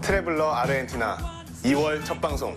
트래블러 아르헨티나 2월 첫 방송.